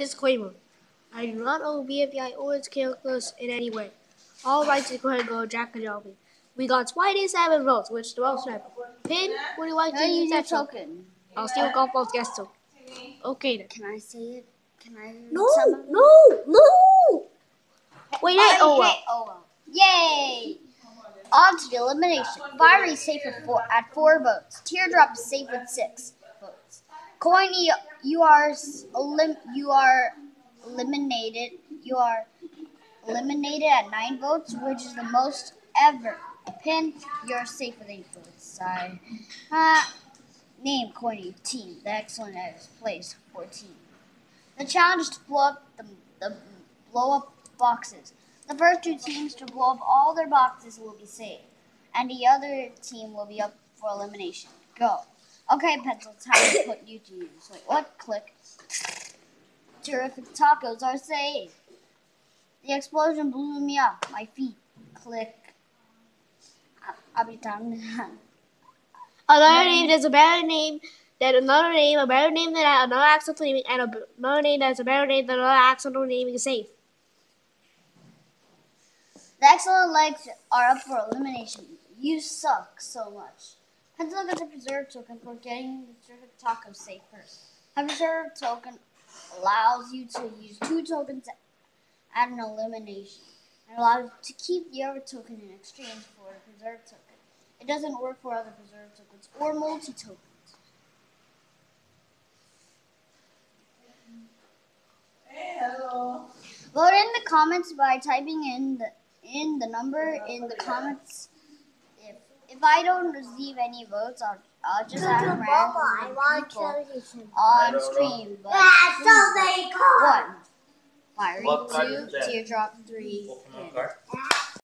Disclaimer. I do not own BFDI or its characters in any way. All rights required go Jacknjellify. We got 27 votes, which the most ever. Pin, what do you like to use that token? token? I'll steal golf ball's guest token. Okay then. Can I say it? Can I? No, no, no! Wait, I hey, oh well. oh well. Yay! On to the elimination. Firey safe at four, at four votes. Teardrop is safe with six Coiny, you are elim, you are eliminated. You are eliminated at nine votes, which is the most ever. Pin, you're safe with eight votes. Sorry. Uh, name Coiny team. The excellent as place fourteen. The challenge is to blow up the, the blow up boxes. The first two teams to blow up all their boxes will be saved, and the other team will be up for elimination. Go. Okay, pencil, time to put you to use. Wait, what? Click. Terrific tacos are saved. The explosion blew me up. My feet. Click. I'll be done. Another name that's a better name than another name, a better name than another accidental naming, and another name that's a better name than another accidental naming is safe. The excellent legs are up for elimination. You suck so much. Pencil gets a preserve token for getting the taco safe first. A preserve token allows you to use two tokens at an elimination and allows you to keep the other token in exchange for a preserve token. It doesn't work for other preserve tokens or multi tokens. Hey, hello. Vote in the comments by typing in the in the number in the comments. If if I don't receive any votes, I'll I'll just ask random people on stream. But please vote. one, Firey What card two, teardrop three. Pokemon pin. card?